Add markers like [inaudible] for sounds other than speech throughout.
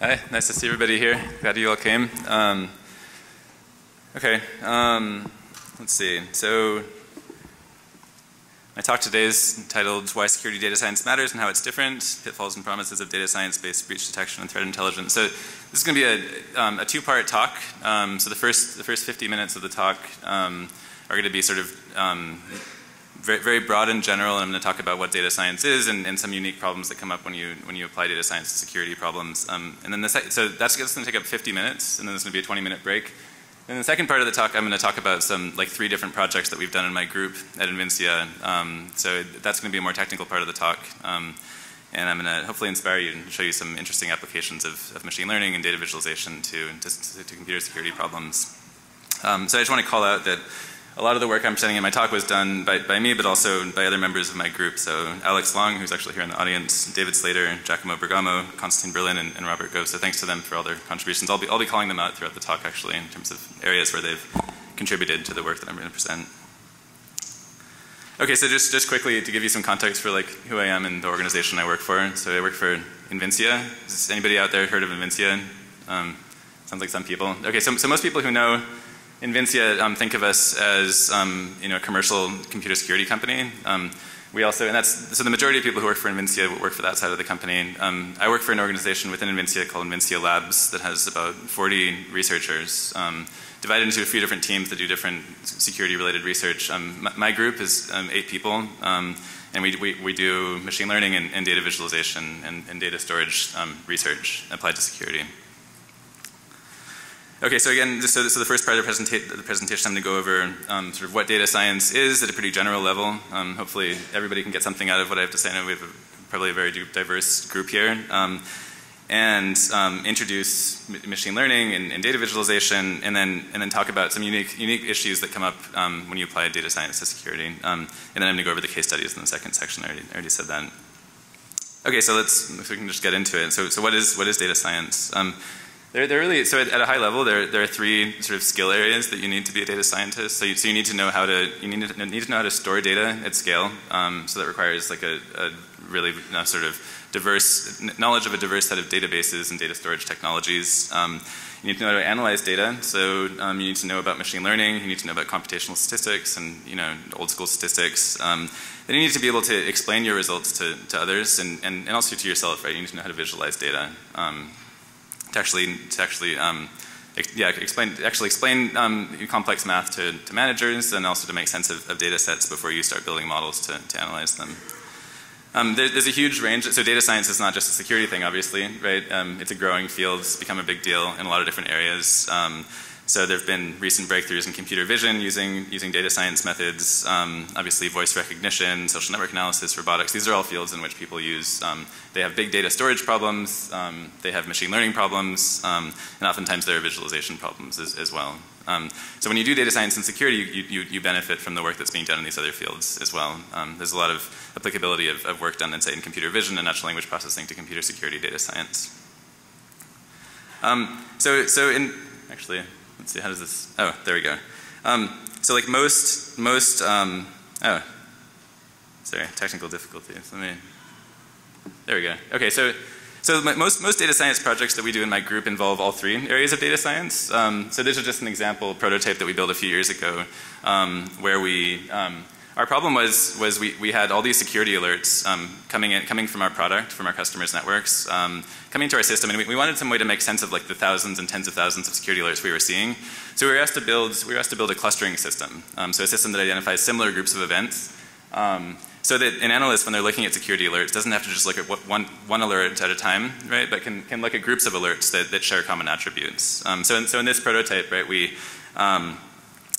Hi, nice to see everybody here. Glad you all came. Um, okay, um, let's see. So, my talk today is titled Why Security Data Science Matters and How It's Different, Pitfalls and Promises of Data Science-Based Breach Detection and Threat Intelligence. So, this is going to be a, um, a two-part talk. Um, so, the first, the first 50 minutes of the talk um, are going to be sort of um, very, very broad and general, and I'm going to talk about what data science is and, and, some unique problems that come up when you when you apply data science to security problems. Um, and then the so that's, going to take up 50 minutes, and then there's going to be a 20 minute break. And the second part of the talk, I'm going to talk about some like three different projects that we've done in my group at Invincea. Um, so that's going to be a more technical part of the talk. Um, and I'm going to hopefully inspire you and show you some interesting applications of, of machine learning and data visualization to, to, to computer security problems. Um, so I just want to call out that a lot of the work I'm presenting in my talk was done by, by me, but also by other members of my group. So Alex Long, who's actually here in the audience, David Slater, Giacomo Bergamo, Konstantin Berlin, and, and, Robert Gove. So thanks to them for all their contributions. I'll be, I'll be calling them out throughout the talk actually in terms of areas where they've contributed to the work that I'm going to present. Okay, so just, just quickly to give you some context for like who I am and the organization I work for. So I work for Invincea. Has anybody out there heard of Invincea? Um, sounds like some people. Okay, so, so most people who know Invincea um, think of us as um, you know a commercial computer security company. Um, we also, and that's so the majority of people who work for Invincea work for that side of the company. Um, I work for an organization within Invincea called Invincea Labs that has about 40 researchers um, divided into a few different teams that do different security-related research. Um, my, my, group is eight people. and we, we, we, do machine learning and, and data visualization and, and data storage research applied to security. Okay, so again, so, so the first part of the, presenta the presentation, I'm going to go over um, sort of what data science is at a pretty general level. Um, hopefully, everybody can get something out of what I have to say. I know we have a, probably a very diverse group here. Um, and um, introduce machine learning and, and, data visualization, and then and then talk about some unique unique issues that come up um, when you apply data science to security. Um, and then I'm going to go over the case studies in the second section. I already, I already said that. Okay, so let's so we can just get into it. So so what is what is data science? They're, they're really, so at, at, a high level, there, there are three sort of skill areas that you need to be a data scientist. So you, so you need to know how to, you need to, need to know how to store data at scale. Um, so that requires like a, a really know, sort of diverse, knowledge of a diverse set of databases and data storage technologies. Um, you need to know how to analyze data. So um, you need to know about machine learning. You need to know about computational statistics and you know old school statistics. Um, then you need to be able to explain your results to, to others and, and, and also to yourself, right? You need to know how to visualize data. Um, to actually to actually um, yeah explain actually explain um, complex math to, to managers and also to make sense of, of, data sets before you start building models to, to analyze them. Um, there, there's a huge range. So data science is not just a security thing, obviously, right? Um, it's a growing field. It's become a big deal in a lot of different areas. Um, so there have been recent breakthroughs in computer vision using, using data science methods, um, obviously voice recognition, social network analysis, robotics. These are all fields in which people use, um, they have big data storage problems, um, they have machine learning problems, um, and oftentimes there are visualization problems as, as well. Um, so when you do data science and security, you, you, you, benefit from the work that's being done in these other fields as well. Um, there's a lot of applicability of, of work done in, say, in computer vision and natural language processing to computer security data science. so, so in, actually, Let's see, how does this, oh, there we go. Um, so like most, most, um, oh, sorry, technical difficulties. Let me, there we go. Okay, so, so most, most data science projects that we do in my group involve all three areas of data science. Um, so this is just an example prototype that we built a few years ago um, where we, um, our problem was, was we, we had all these security alerts um, coming, in, coming from our product, from our customers' networks, um, coming to our system, and we, we, wanted some way to make sense of like the thousands and tens of thousands of security alerts we were seeing. So we were asked to build, we were asked to build a clustering system, um, so a system that identifies similar groups of events. Um, so that an analyst, when they're looking at security alerts, doesn't have to just look at one, one alert at a time, right? But can, can look at groups of alerts that, that share common attributes. Um, so, in, so in this prototype, right, we um,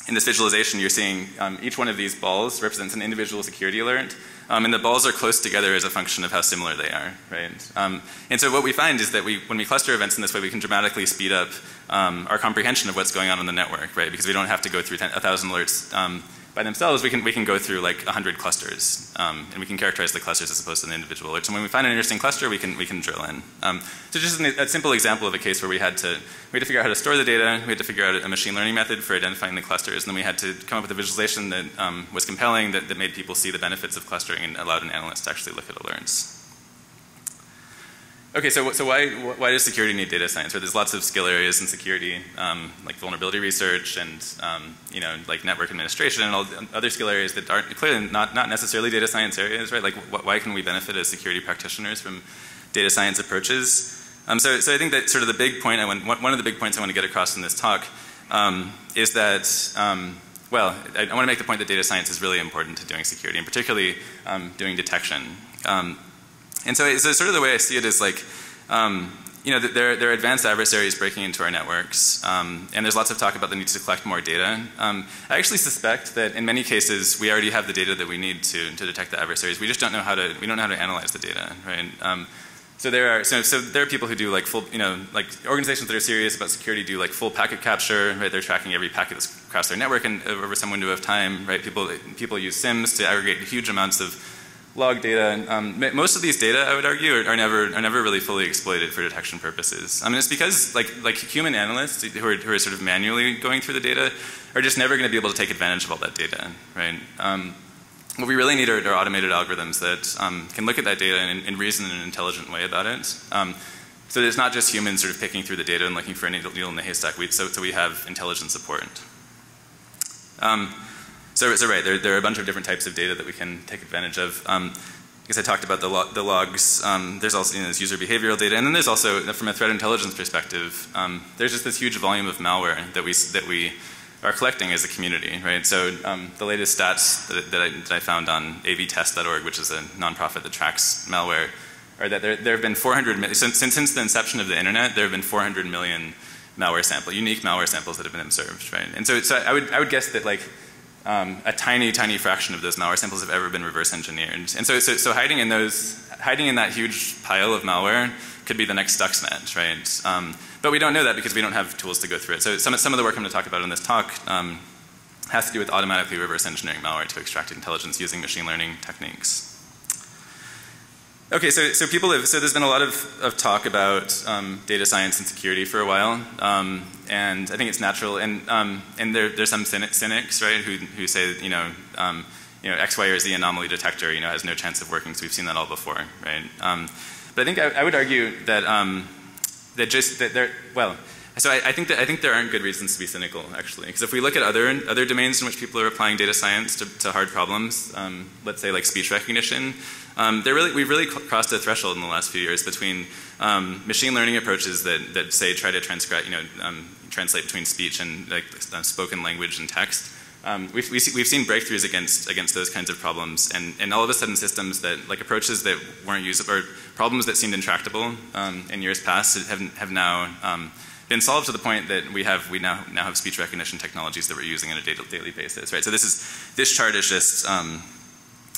in this visualization, you're seeing um, each one of these balls represents an individual security alert. Um, and the balls are close together as a function of how similar they are, right? Um, and so what we find is that we, when we cluster events in this way, we can dramatically speed up um, our comprehension of what's going on in the network, right? Because we don't have to go through a thousand alerts um, by themselves, we can, we can go through like 100 clusters um, and we can characterize the clusters as opposed to an individual alert. So when we find an interesting cluster, we can, we can drill in. Um, so just an, a simple example of a case where we had to, we had to figure out how to store the data, we had to figure out a machine learning method for identifying the clusters, and then we had to come up with a visualization that um, was compelling, that, that made people see the benefits of clustering and allowed an analyst to actually look at alerts. Okay, so so why why does security need data science? Right, there's lots of skill areas in security, um, like vulnerability research and um, you know like network administration and all other skill areas that aren't clearly not not necessarily data science areas, right? Like wh why can we benefit as security practitioners from data science approaches? Um, so so I think that sort of the big point I want one of the big points I want to get across in this talk um, is that um, well I, I want to make the point that data science is really important to doing security and particularly um, doing detection. Um, and so, so sort of the way I see it is like, um, you know, there, there are advanced adversaries breaking into our networks, um, and there's lots of talk about the need to collect more data. Um, I actually suspect that in many cases we already have the data that we need to, to detect the adversaries. We just don't know how to, we don't know how to analyze the data, right? Um, so there are, so, so there are people who do like full, you know, like organizations that are serious about security do like full packet capture, right? They're tracking every packet that's across their network and over some window of time, right? People, people use SIEMs to aggregate huge amounts of log data. Um, most of these data, I would argue, are, are, never are never really fully exploited for detection purposes. I mean, it's because like like human analysts who are, who are sort of manually going through the data are just never going to be able to take advantage of all that data, right? Um, what we really need are, are automated algorithms that um, can look at that data and, and, reason in an intelligent way about it. Um, so it's not just humans sort of picking through the data and looking for a needle in the haystack. We, so, so we have intelligent support. Um, so, right, there, there, are a bunch of different types of data that we can take advantage of. Um, because I talked about the, lo the logs, um, there's also you know, user behavioral data, and then there's also, from a threat intelligence perspective, um, there's just this huge volume of malware that we, that we are collecting as a community, right? So um, the latest stats that, that, I, that I found on avtest.org, which is a nonprofit that tracks malware, are that there, there have been 400, since, since the inception of the internet, there have been 400 million malware sample, unique malware samples that have been observed, right? And so, so I would, I would guess that like um, a tiny, tiny fraction of those malware samples have ever been reverse engineered. And so, so, so, hiding in those, hiding in that huge pile of malware could be the next Stuxnet, right? Um, but we don't know that because we don't have tools to go through it. So some, some of the work I'm going to talk about in this talk um, has to do with automatically reverse engineering malware to extract intelligence using machine learning techniques. Okay, so, so people have, so there's been a lot of, of talk about um, data science and security for a while, um, and I think it's natural, and, um, and there, there's some cynics, right, who, who say, you know, um, you know, X, Y, or Z anomaly detector, you know, has no chance of working, so we've seen that all before, right? Um, but I think I, I, would argue that, um, that just, that there, well, so I, I, think that I think there aren't good reasons to be cynical, actually, because if we look at other other domains in which people are applying data science to, to hard problems, um, let's say like speech recognition, um, really, we've really crossed a threshold in the last few years between um, machine learning approaches that, that say try to transcribe, you know, um, translate between speech and like uh, spoken language and text. Um, we've, we have seen breakthroughs against against those kinds of problems, and, and all of a sudden systems that like approaches that weren't usable or problems that seemed intractable in years past have have now been solved to the point that we have we now now have speech recognition technologies that we're using on a daily, daily basis, right? So this is this chart is just um,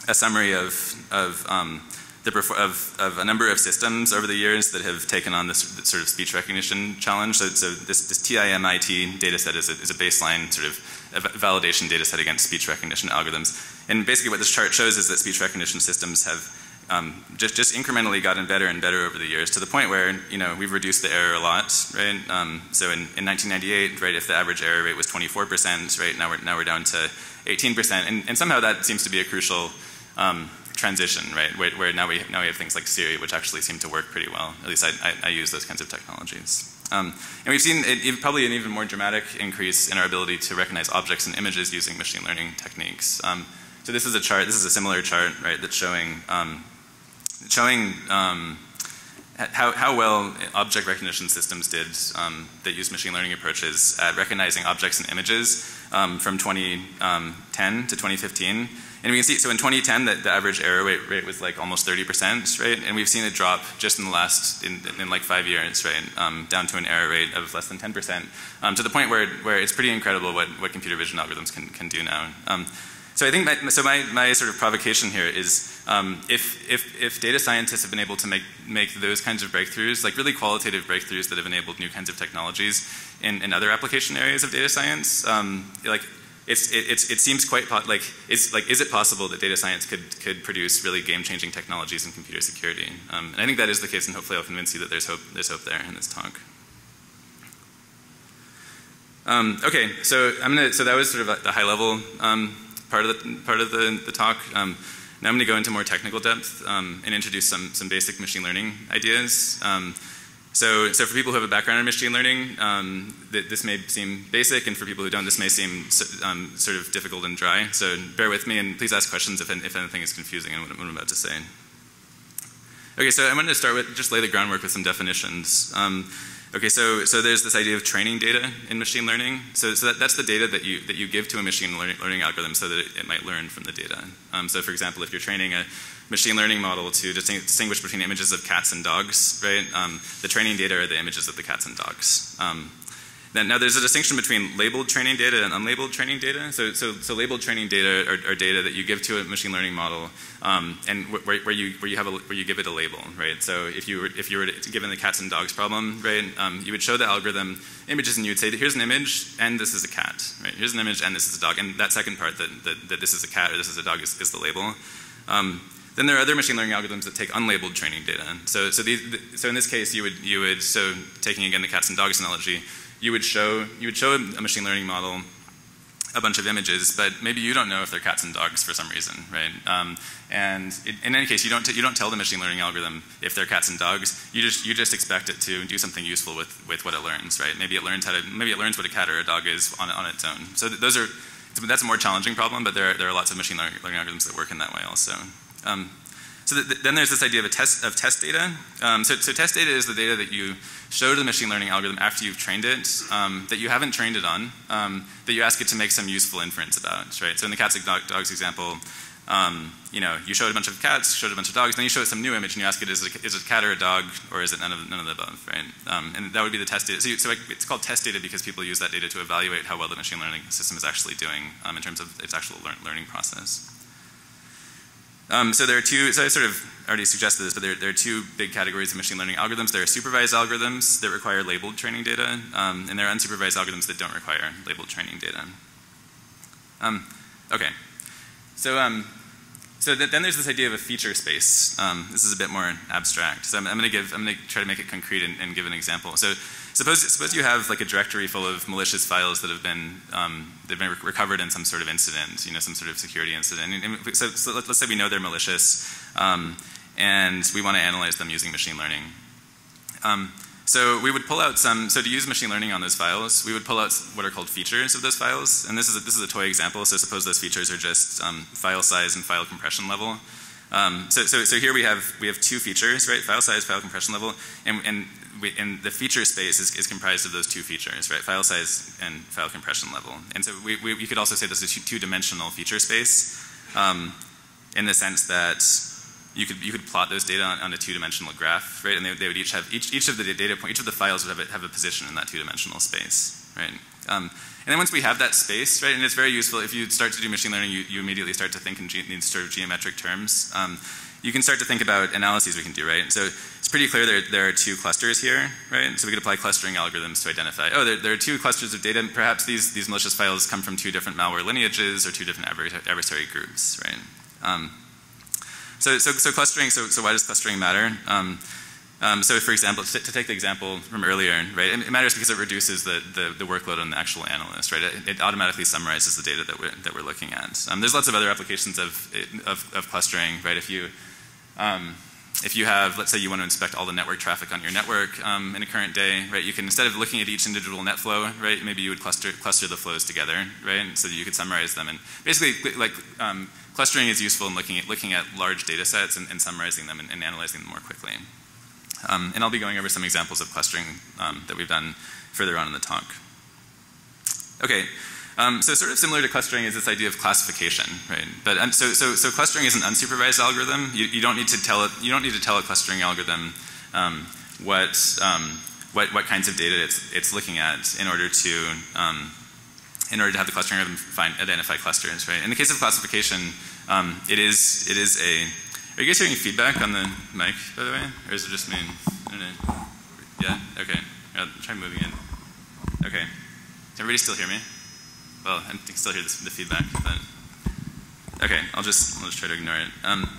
a summary of, of, um, the, of, of, a number of systems over the years that have taken on this sort of speech recognition challenge. So, so this, this TIMIT data set is a, is a baseline sort of validation data set against speech recognition algorithms. And basically what this chart shows is that speech recognition systems have um, just, just incrementally gotten better and better over the years to the point where, you know, we've reduced the error a lot, right? Um, so in, in 1998, right, if the average error rate was 24%, right, now we're, now we're down to 18%. And, and somehow that seems to be a crucial um, transition, right? Where, where, now we now we have things like Siri, which actually seem to work pretty well. At least I, I, I use those kinds of technologies. Um, and we've seen it, probably an even more dramatic increase in our ability to recognize objects and images using machine learning techniques. Um, so this is a chart. This is a similar chart, right? That's showing um, showing um, how, how well object recognition systems did um, that use machine learning approaches at recognizing objects and images um, from 2010 to 2015. And we can see, so in 2010, the, the average error rate, rate, was like almost 30%, right? And we've seen it drop just in the last, in, in like five years, right? Um, down to an error rate of less than 10%, um, to the point where, where it's pretty incredible what, what computer vision algorithms can, can do now. Um, so I think, my, so my, my sort of provocation here is um, if, if, if data scientists have been able to make, make those kinds of breakthroughs, like really qualitative breakthroughs that have enabled new kinds of technologies in, in other application areas of data science, um, like it's, it, it's, it seems quite like, it's like, is it possible that data science could, could produce really game-changing technologies in computer security? Um, and I think that is the case, and hopefully I'll convince you that there's hope, there's hope there in this talk. Um, okay, so I'm gonna, so that was sort of the high level um, part of the, part of the, the talk. Um, now I'm going to go into more technical depth um, and introduce some, some basic machine learning ideas. Um, so, so for people who have a background in machine learning, um, th this may seem basic, and for people who don't, this may seem um, sort of difficult and dry. So bear with me, and please ask questions if, if anything is confusing in what I'm about to say. Okay, so I'm going to start with just lay the groundwork with some definitions. Um, Okay, so, so there's this idea of training data in machine learning. So, so that, that's the data that you, that you give to a machine learning, learning algorithm so that it, it, might learn from the data. Um, so for example, if you're training a machine learning model to distinguish between images of cats and dogs, right, um, the training data are the images of the cats and dogs. Um, now, now, there's a distinction between labeled training data and unlabeled training data. So, so, so labeled training data are, are, data that you give to a machine learning model, um, and where, where, you where you have a, where you give it a label, right? So if you were if you were given the cats and dogs problem, right, um, you would show the algorithm images, and you would say, here's an image, and this is a cat, right? Here's an image, and this is a dog, and that second part that that, that this is a cat or this is a dog is, is the label. Um, then there are other machine learning algorithms that take unlabeled training data. So, so, these, so in this case, you would, you would, so taking again the cats and dogs analogy, you would show you would show a machine learning model a bunch of images, but maybe you don't know if they're cats and dogs for some reason, right? Um, and it, in any case, you don't you don't tell the machine learning algorithm if they're cats and dogs. You just you just expect it to do something useful with with what it learns, right? Maybe it learns how to maybe it learns what a cat or a dog is on on its own. So th those are that's a more challenging problem, but there are, there are lots of machine learning algorithms that work in that way also. Um, so then there's this idea of, test, of test data. Um, so, so, test data is the data that you show to the machine learning algorithm after you've trained it, um, that you haven't trained it on, um, that you ask it to make some useful inference about, right? So in the cats and dogs example, um, you know, you showed a bunch of cats, showed a bunch of dogs, then you show it some new image and you ask it, is it, a cat or a dog, or is it none of, none of the above, right? Um, and that would be the test data. So, you, so, it's called test data because people use that data to evaluate how well the machine learning system is actually doing um, in terms of its actual learn learning process. Um, so there are two, so I sort of already suggested this, but there, there, are two big categories of machine learning algorithms. There are supervised algorithms that require labeled training data, um, and there are unsupervised algorithms that don't require labeled training data. Um, okay. So, um, so th then there's this idea of a feature space. Um, this is a bit more abstract. So I'm, I'm going to give, I'm going to try to make it concrete and, and give an example. So Suppose, suppose you have like a directory full of malicious files that have been, um, they've been re recovered in some sort of incident, you know, some sort of security incident. And, and so, so, let's say we know they're malicious, um, and we want to analyze them using machine learning. Um, so we would pull out some, so to use machine learning on those files, we would pull out what are called features of those files. And this is a, this is a toy example, so suppose those features are just um, file size and file compression level. Um, so, so, so here we have, we have two features, right? File size, file compression level, and, and we, and the feature space is, is, comprised of those two features, right? File size and file compression level. And so we, we, could also say this is a two-dimensional feature space um, in the sense that you could you could plot those data on, on a two-dimensional graph, right? And they, they, would each have each each of the data point each of the files would have a, have a position in that two-dimensional space, right? Um, and then once we have that space, right, and it's very useful if you start to do machine learning, you, you immediately start to think in, ge in sort of geometric terms. Um, you can start to think about analyses we can do, right? So pretty clear there, there are two clusters here, right? So we could apply clustering algorithms to identify, oh, there, there are two clusters of data, perhaps these, these malicious files come from two different malware lineages or two different adversary groups, right? Um, so, so, so clustering, so, so why does clustering matter? Um, um, so for example, to, take the example from earlier, right, it, it matters because it reduces the, the, the, workload on the actual analyst, right? It, it, automatically summarizes the data that we're, that we're looking at. Um, there's lots of other applications of, of, of clustering, right? If you, um, if you have, let's say you want to inspect all the network traffic on your network um, in a current day, right, you can, instead of looking at each individual net flow, right, maybe you would cluster, cluster the flows together, right, so that you could summarize them. And basically, like, um, clustering is useful in looking at, looking at large data sets and, and summarizing them and, and, analyzing them more quickly. Um, and I'll be going over some examples of clustering um, that we've done further on in the talk. Okay, um, so sort of similar to clustering is this idea of classification, right? But um, so, so, so clustering is an unsupervised algorithm. You, you, don't need to tell it, you don't need to tell a clustering algorithm um, what, um, what, what kinds of data it's, it's looking at in order to, um, in order to have the clustering algorithm find, identify clusters, right? In the case of classification, um, it is, it is a, are you guys hearing feedback on the mic, by the way? Or is it just me? Yeah? Okay. I'll try moving it. Okay. Everybody still hear me? Well, I can still hear this, the feedback, but okay, I'll just I'll just try to ignore it. Um,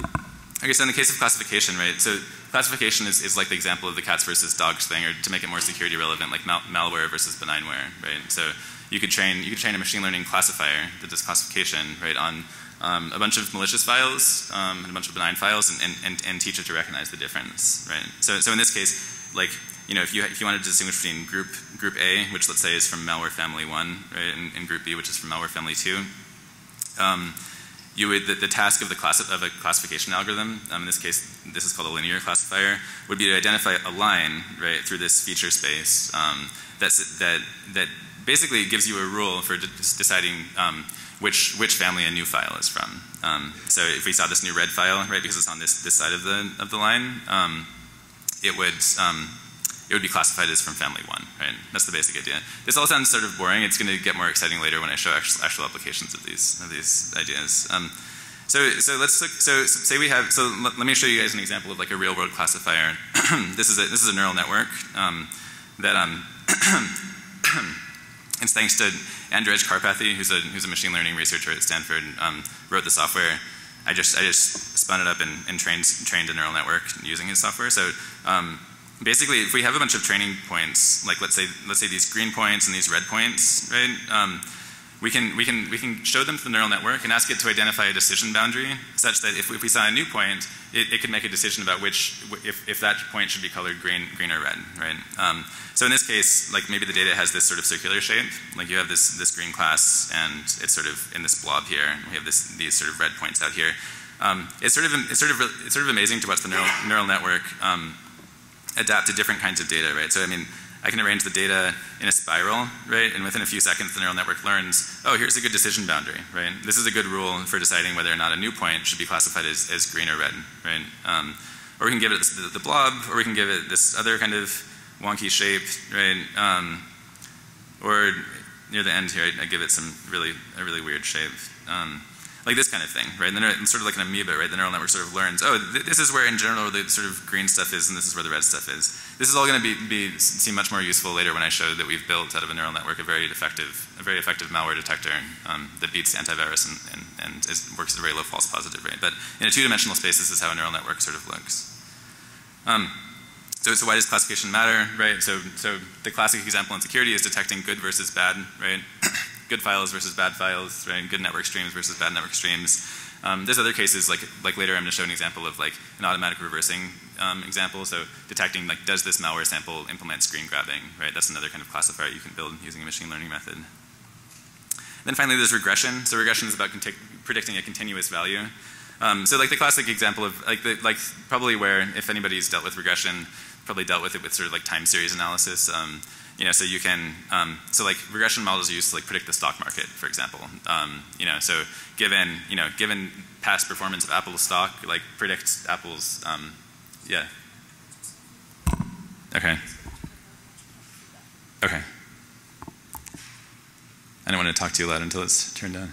okay, so in the case of classification, right? So classification is, is like the example of the cats versus dogs thing, or to make it more security relevant, like mal malware versus benignware, right? So you could train you could train a machine learning classifier that does classification, right, on um, a bunch of malicious files um, and a bunch of benign files and, and, and, and, teach it to recognize the difference, right? So, so in this case, like, you know, if you, if you wanted to distinguish between group, group A, which let's say is from malware family 1, right, and, and group B, which is from malware family 2, um, you would, the, the, task of the class of a classification algorithm, um, in this case, this is called a linear classifier, would be to identify a line, right, through this feature space um, that, that basically gives you a rule for de deciding um, which, which family a new file is from. Um, so if we saw this new red file, right, because it's on this, this side of the, of the line, um, it would, um, it would be classified as from family one, right? That's the basic idea. This all sounds sort of boring. It's going to get more exciting later when I show actual, actual applications of these of these ideas. Um, so so let's look, so, so say we have so let, let, me show you guys an example of like a real world classifier. this is a this is a neural network um, that um it's thanks to Andrej Karpathy, who's a who's a machine learning researcher at Stanford, um, wrote the software. I just I just spun it up and, and trained trained a neural network using his software. So um, basically, if we have a bunch of training points, like let's say let's say these green points and these red points, right? Um, we can we can we can show them to the neural network and ask it to identify a decision boundary such that if, if we saw a new point, it, it could make a decision about which if, if that point should be colored green green or red, right? Um, so in this case, like maybe the data has this sort of circular shape, like you have this this green class and it's sort of in this blob here, and we have this these sort of red points out here. Um, it's sort of it's sort of it's sort of amazing to watch the neural neural network um, adapt to different kinds of data, right? So I mean, I can arrange the data in a spiral, right? And within a few seconds, the neural network learns, oh, here's a good decision boundary, right? This is a good rule for deciding whether or not a new point should be classified as, as green or red, right? Um, or we can give it the, the, blob, or we can give it this other kind of wonky shape, right? Um, or near the end here, I, I, give it some really, a really weird shape. Um, like this kind of thing, right? And then sort of like an amoeba, right? The neural network sort of learns, oh, th this is where in general the sort of green stuff is and this is where the red stuff is. This is all going to be, be, seem much more useful later when I show that we've built out of a neural network a very effective, a very effective malware detector um, that beats antivirus and, and, and is, works at a very low false positive rate. But in a two-dimensional space, this is how a neural network sort of looks. Um, so, so why does classification matter, right? So, so the classic example in security is detecting good versus bad, right? [clears throat] good files versus bad files, right? Good network streams versus bad network streams. Um, there's other cases like like later I'm going to show an example of like an automatic reversing um, example. So detecting like does this malware sample implement screen grabbing, right? That's another kind of classifier you can build using a machine learning method. Then finally there's regression. So regression is about predicting a continuous value. Um, so like the classic example of like the, like probably where if anybody's dealt with regression, probably dealt with it with sort of like time series analysis. Um, you know, so you can, um, so like regression models are used to like predict the stock market, for example. Um, you know, so given, you know, given past performance of Apple stock, like predict Apple's, um, yeah. Okay. Okay. I don't want to talk too loud until it's turned on.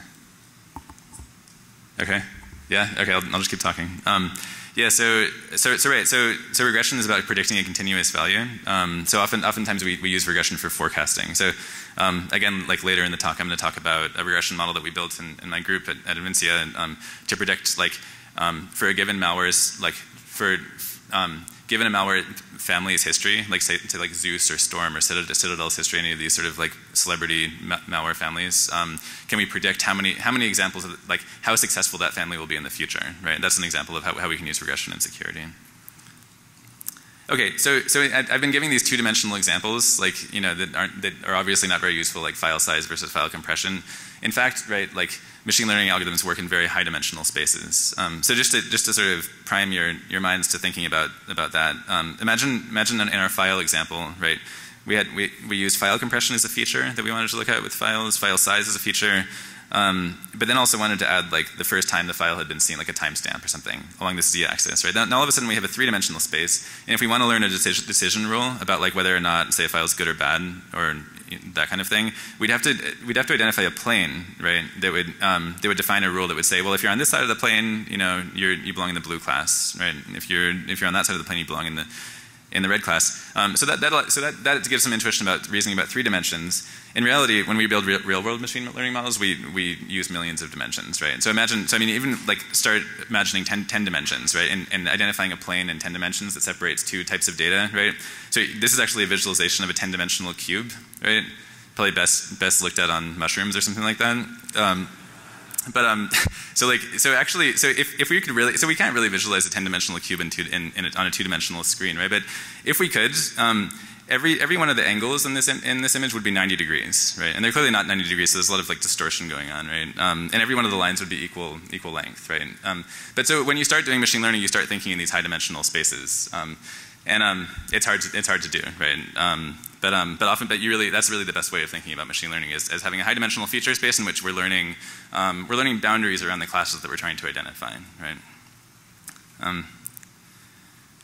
Okay. Yeah. Okay. I'll, I'll just keep talking. Um, yeah, so, so, so right, so, so regression is about predicting a continuous value. Um, so often, oftentimes we, we use regression for forecasting. So um, again, like later in the talk, I'm going to talk about a regression model that we built in, in my group at, at Invincea um, to predict like um, for a given malware's, like for um, given a malware family's history, like say to like Zeus or Storm or Citadel's history, any of these sort of like celebrity ma malware families, um, can we predict how many how many examples of like how successful that family will be in the future? Right, that's an example of how, how we can use regression in security. Okay, so so I've been giving these two-dimensional examples, like you know that aren't that are obviously not very useful, like file size versus file compression. In fact, right, like machine learning algorithms work in very high dimensional spaces. Um, so just to just to sort of prime your your minds to thinking about about that. Um, imagine imagine in our file example, right? We had we we used file compression as a feature that we wanted to look at with files, file size as a feature. Um, but then also wanted to add like the first time the file had been seen, like a timestamp or something along this z-axis, right? Now all of a sudden we have a three-dimensional space, and if we want to learn a decision, decision rule about like whether or not, say, a file is good or bad, or that kind of thing, we'd have to we'd have to identify a plane, right? That would um, that would define a rule that would say, well, if you're on this side of the plane, you know, you're you belong in the blue class, right? If you're if you're on that side of the plane, you belong in the in the red class. Um, so that, so that that gives some intuition about reasoning about three dimensions. In reality, when we build real, real, world machine learning models, we we use millions of dimensions, right? So imagine, so I mean, even like start imagining 10, 10 dimensions, right? And, and, identifying a plane in 10 dimensions that separates two types of data, right? So this is actually a visualization of a 10 dimensional cube, right? Probably best best looked at on mushrooms or something like that. Um, but um, [laughs] so like so actually so if, if we could really so we can't really visualize a ten dimensional cube in two, in, in a, on a two dimensional screen, right? But if we could, um, every every one of the angles in this in this image would be 90 degrees, right? And they're clearly not 90 degrees, so there's a lot of like distortion going on, right? Um, and every one of the lines would be equal equal length, right? Um, but so when you start doing machine learning, you start thinking in these high dimensional spaces, um, and um, it's hard to, it's hard to do, right? Um, but um, but often, but you really that's really the best way of thinking about machine learning is as having a high dimensional feature space in which we're learning we're learning boundaries around the classes that we're trying to identify, right?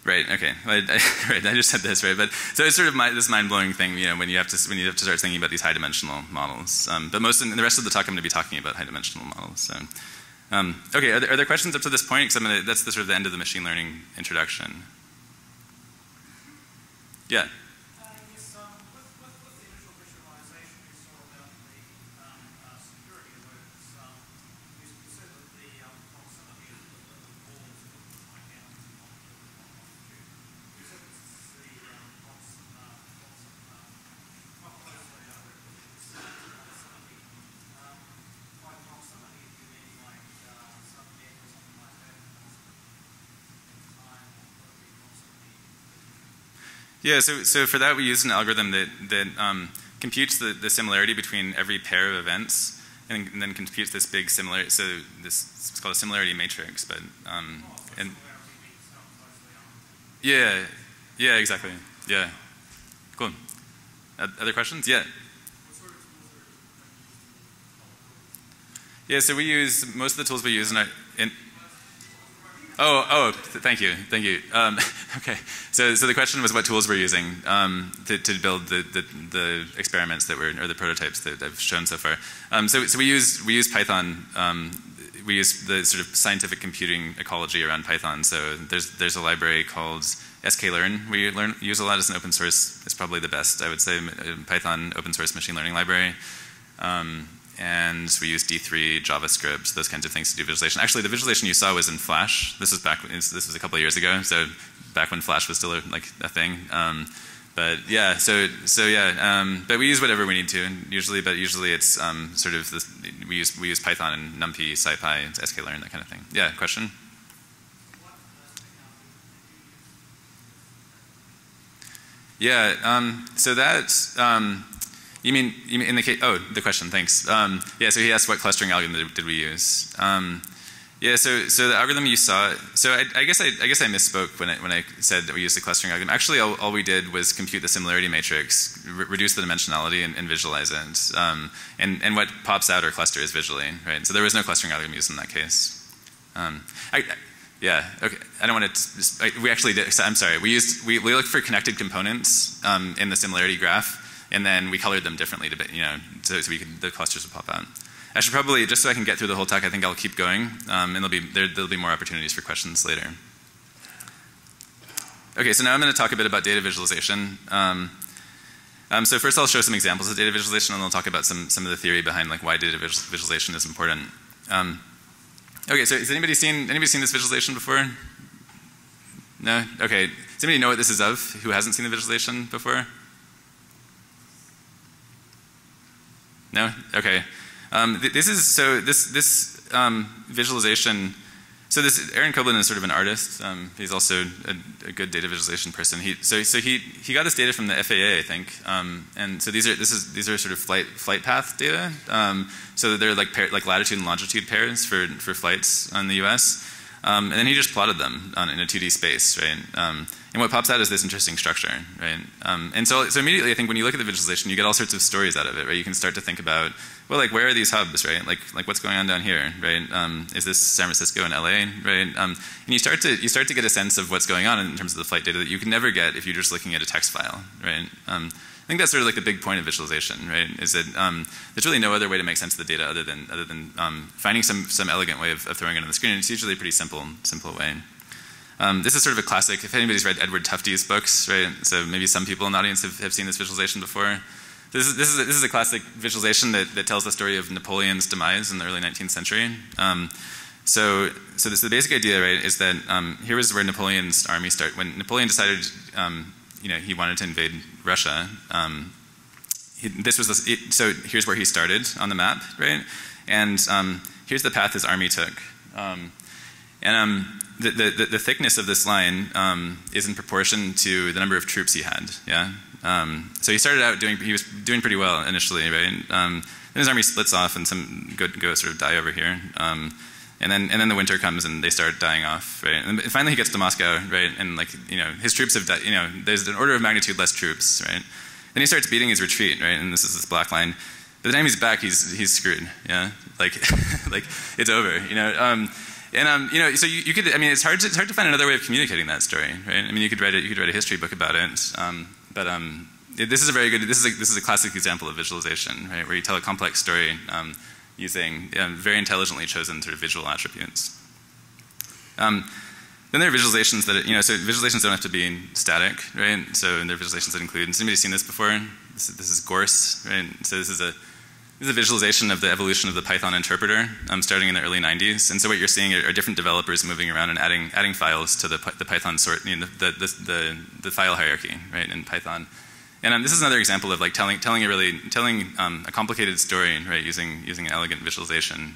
Right. Okay. I, [laughs] I, right. I just said this right, but so it's sort of my, this mind-blowing thing, you know, when you have to when you have to start thinking about these high-dimensional models. Um, but most in the rest of the talk, I'm going to be talking about high-dimensional models. So, um, okay. Are there, are there, questions up to this point? Because that's the sort of the end of the machine learning introduction. Yeah. Yeah, so, so for that we use an algorithm that, that um, computes the, the similarity between every pair of events and, and then computes this big similarity, so this, it's called a similarity matrix, but, um, and, yeah, yeah, exactly, yeah. Cool. Other questions? Yeah. Yeah, so we use, most of the tools we use in, our, in Oh, oh, thank you, thank you. Um, [laughs] okay, so, so the question was what tools we're using um, to, to, build the, the, the, experiments that were, or the prototypes that I've shown so far. Um, so, so we use, we use Python, um, we use the sort of scientific computing ecology around Python. So there's, there's a library called sklearn. We learn, use a lot as an open source, it's probably the best, I would say, Python open source machine learning library. Um, and we use D3, JavaScript, those kinds of things to do visualization. Actually, the visualization you saw was in Flash. This was back. This was a couple of years ago. So back when Flash was still a, like a thing. Um, but yeah, so so yeah. Um, but we use whatever we need to and usually. But usually it's um, sort of this, we use we use Python and NumPy, SciPy, sklearn, that kind of thing. Yeah, question. Yeah. Um, so that um, you mean, you mean in the case, oh, the question, thanks. Um, yeah, so he asked what clustering algorithm did, did we use. Um, yeah, so, so the algorithm you saw, so I, I, guess I, I guess I misspoke when I, when I said that we used the clustering algorithm. Actually, all, all we did was compute the similarity matrix, re reduce the dimensionality and, and visualize it. Um, and, and what pops out are clusters visually, right? So there was no clustering algorithm used in that case. Um, I, yeah, okay. I don't want to, we actually did, I'm sorry, we used, we, we looked for connected components um, in the similarity graph and then we colored them differently to, you know, so, so we could, the clusters would pop out. I should probably, just so I can get through the whole talk, I think I'll keep going, um, and there'll be, there, will be more opportunities for questions later. Okay, so now I'm going to talk a bit about data visualization. Um, um, so first I'll show some examples of data visualization, and then I'll talk about some, some of the theory behind like why data visualization is important. Um, okay, so has anybody seen, anybody seen this visualization before? No? Okay. Does anybody know what this is of, who hasn't seen the visualization before? No? Okay. Um, th this is, so this, this um, visualization, so this, Aaron Koblin is sort of an artist. Um, he's also a, a, good data visualization person. He, so, so he, he got this data from the FAA, I think. Um, and so these are, this is, these are sort of flight, flight path data. Um, so they're like, pair, like latitude and longitude pairs for, for flights on the US. Um, and then he just plotted them on, in a 2D space, right? And what pops out is this interesting structure, right? Um, and so, so immediately I think when you look at the visualization, you get all sorts of stories out of it, right? You can start to think about, well, like where are these hubs, right? Like, like what's going on down here, right? Um, is this San Francisco and LA, right? Um, and you start to, you start to get a sense of what's going on in terms of the flight data that you can never get if you're just looking at a text file, right? Um, I think that's sort of like the big point of visualization, right? Is that um, there's really no other way to make sense of the data other than other than um, finding some some elegant way of, of, throwing it on the screen. It's usually a pretty simple simple way. Um, this is sort of a classic. If anybody's read Edward Tufte's books, right? So maybe some people in the audience have, have seen this visualization before. This is, this is, a, this is a classic visualization that, that tells the story of Napoleon's demise in the early 19th century. Um, so, so this, the basic idea, right, is that um, here was where Napoleon's army started. When Napoleon decided um, you know, he wanted to invade Russia. Um, he, this was the, it, so here's where he started on the map, right? And um, here's the path his army took. And um, the, the, the, thickness of this line um, is in proportion to the number of troops he had. Yeah. Um, so he started out doing he was doing pretty well initially, right? Um, then his army splits off, and some go, go sort of die over here. Um, and then and then the winter comes, and they start dying off, right? And finally he gets to Moscow, right? And like you know his troops have. You know there's an order of magnitude less troops, right? Then he starts beating his retreat, right? And this is this black line. By the time he's back, he's he's screwed. Yeah, like [laughs] like it's over. You know. Um, and um, you know, so you, you, could. I mean, it's hard. To, it's hard to find another way of communicating that story, right? I mean, you could write it. You could write a history book about it. Um, but um, it, this is a very good. This is a, this is a classic example of visualization, right? Where you tell a complex story um, using very intelligently chosen sort of visual attributes. Um, then there are visualizations that, you know, so visualizations don't have to be static, right? So there are visualizations that include, has anybody seen this before? This, this is Gource, right? So this is a this is a visualization of the evolution of the Python interpreter um, starting in the early 90s. And so what you're seeing are, are different developers moving around and adding, adding files to the, the Python sort, you know, the, the, the, the, file hierarchy, right, in Python. And um, this is another example of like telling, telling a really, telling um, a complicated story, right, using, using an elegant visualization.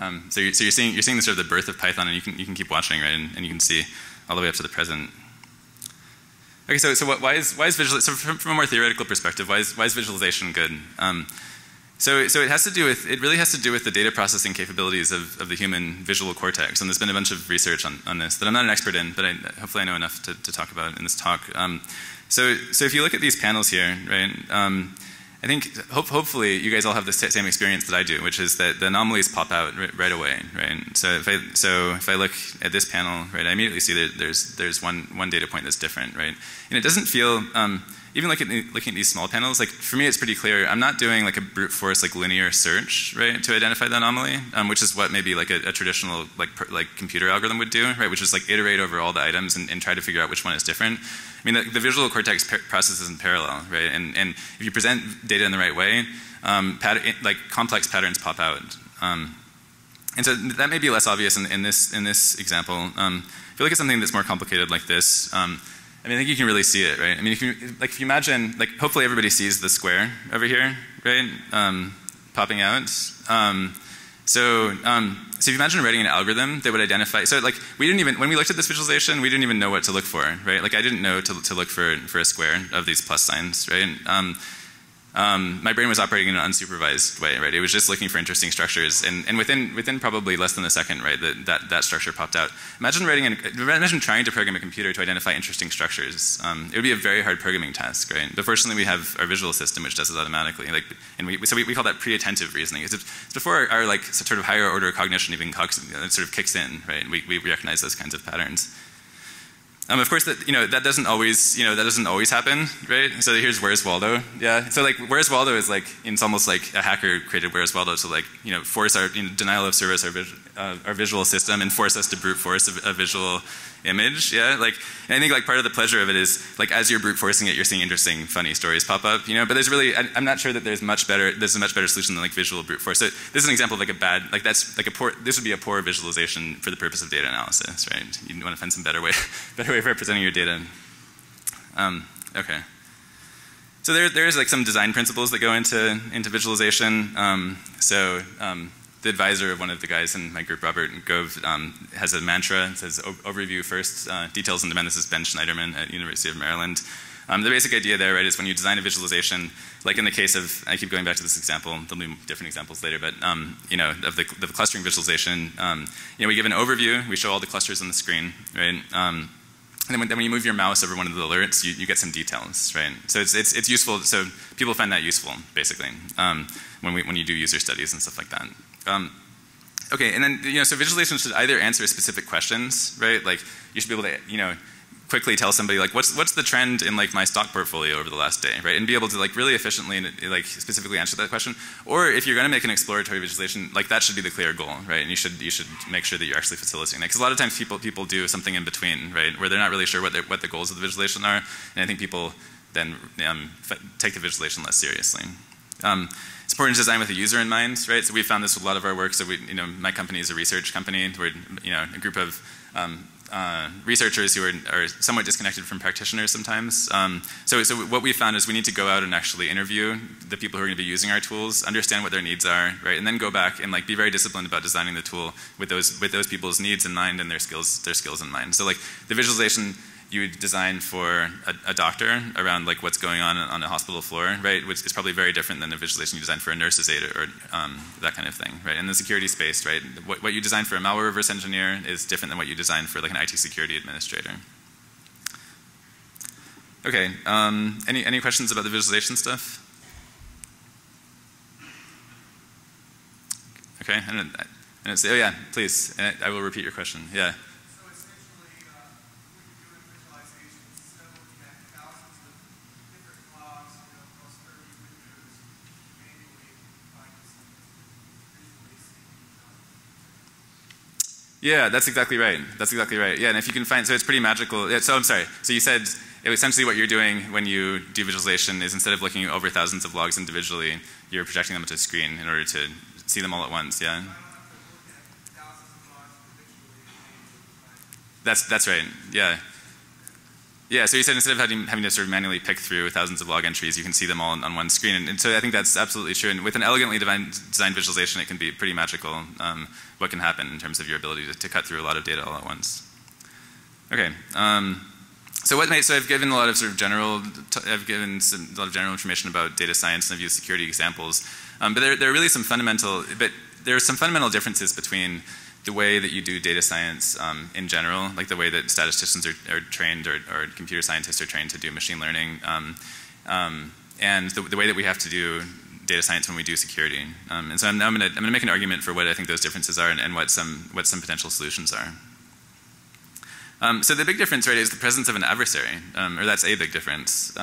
Um, so, you're, so you're seeing, you're seeing the sort of the birth of Python and you can, you can keep watching, right, and, and you can see all the way up to the present. Okay, so, so what, why is, why is visual, so from, from, a more theoretical perspective, why is, why is visualization good? Um, so, so it has to do with, it really has to do with the data processing capabilities of, of the human visual cortex. And there's been a bunch of research on, on this that I'm not an expert in, but I, hopefully I know enough to, to talk about in this talk. Um, so, so if you look at these panels here, right, um, I think hope, hopefully you guys all have the same experience that I do, which is that the anomalies pop out right, away, right? So if I so if I look at this panel, right, I immediately see that there's there's one one data point that's different, right? And it doesn't feel um, even looking at, looking at these small panels, like for me it's pretty clear. I'm not doing like a brute force like linear search, right, to identify the anomaly, um, which is what maybe like a, a traditional like per, like computer algorithm would do, right, which is like iterate over all the items and, and try to figure out which one is different. I mean, the, the visual cortex processes in parallel, right, and and if you present data in the right way, um, like complex patterns pop out. Um, and so that may be less obvious in, in this in this example. Um, if you look at something that's more complicated like this, um, I mean, I think you can really see it, right? I mean, if you, like, if you imagine, like, hopefully everybody sees the square over here, right? Um, popping out. Um, so, um, so if you imagine writing an algorithm that would identify, so like, we didn't even, when we looked at this visualization, we didn't even know what to look for, right? Like, I didn't know to, to look for, for a square of these plus signs, right? Um, my brain was operating in an unsupervised way, right? It was just looking for interesting structures, and, and within within probably less than a second, right, that that, that structure popped out. Imagine writing, an, imagine trying to program a computer to identify interesting structures. Um, it would be a very hard programming task, right? But fortunately, we have our visual system which does it automatically, like, and we so we, we call that pre-attentive reasoning. It's, it's before our, our, like sort of higher order cognition even sort of kicks in, right? We we recognize those kinds of patterns. Um, of course, that you know that doesn't always you know that doesn't always happen, right? So here's Where's Waldo, yeah. So like Where's Waldo is like it's almost like a hacker created Where's Waldo to like you know force our you know, denial of service our, uh, our visual system and force us to brute force a, a visual image. Yeah, like I think like part of the pleasure of it is like as you're brute forcing it, you're seeing interesting, funny stories pop up. You know, but there's really I, am not sure that there's much better. There's a much better solution than like visual brute force. So this is an example of like a bad like that's like a poor. This would be a poor visualization for the purpose of data analysis, right? You want to find some better way, [laughs] better way of representing your data. Um, okay. So there, there's like some design principles that go into into visualization. Um, so um, the advisor of one of the guys in my group, Robert Gove, um, has a mantra. It says overview first, uh, details and demand. This is Ben Shneiderman at University of Maryland. Um, the basic idea there, right, is when you design a visualization, like in the case of, I keep going back to this example, there'll be different examples later, but, um, you know, of the, the clustering visualization, um, you know, we give an overview, we show all the clusters on the screen, right, um, and then when, when, you move your mouse over one of the alerts, you, you, get some details, right? So it's, it's, it's useful, so people find that useful, basically, um, when, we, when you do user studies and stuff like that. Um, okay, and then you know, so visualization should either answer specific questions, right? Like you should be able to, you know, quickly tell somebody like what's what's the trend in like my stock portfolio over the last day, right? And be able to like really efficiently and like specifically answer that question. Or if you're going to make an exploratory visualization, like that should be the clear goal, right? And you should you should make sure that you're actually facilitating it because a lot of times people people do something in between, right, where they're not really sure what what the goals of the visualization are, and I think people then um, take the visualization less seriously. Um, it's important to design with the user in mind, right? So we found this with a lot of our work. So we, you know, my company is a research company. We're, you know, a group of um, uh, researchers who are, are, somewhat disconnected from practitioners sometimes. Um, so, so what we found is we need to go out and actually interview the people who are going to be using our tools, understand what their needs are, right, and then go back and like be very disciplined about designing the tool with those with those people's needs in mind and their skills their skills in mind. So like the visualization you would design for a, a, doctor around like what's going on on a hospital floor, right? Which is probably very different than the visualization you design for a nurse's aide or, um, that kind of thing, right? In the security space, right? What, what you design for a malware reverse engineer is different than what you design for like an IT security administrator. Okay, um, any, any questions about the visualization stuff? Okay, and, and oh yeah, please, I will repeat your question, yeah. Yeah, that's exactly right. That's exactly right. Yeah, and if you can find, so it's pretty magical. Yeah, so I'm sorry. So you said essentially what you're doing when you do visualization is instead of looking over thousands of logs individually, you're projecting them to a screen in order to see them all at once. Yeah. That's that's right. Yeah. Yeah, so you said instead of having, having to sort of manually pick through thousands of log entries, you can see them all on, on one screen. And, and, so I think that's absolutely true. And with an elegantly designed visualization, it can be pretty magical um, what can happen in terms of your ability to, to, cut through a lot of data all at once. Okay. Um, so what so I've given a lot of sort of general, I've given some, a lot of general information about data science and I've used security examples. Um, but there, there are really some fundamental, but there are some fundamental differences between the way that you do data science um, in general, like the way that statisticians are, are trained or, or, computer scientists are trained to do machine learning, um, um, and the, the, way that we have to do data science when we do security. Um, and so I'm, I'm going to make an argument for what I think those differences are and, and what some what some potential solutions are. Um, so the big difference, right, is the presence of an adversary, um, or that's a big difference.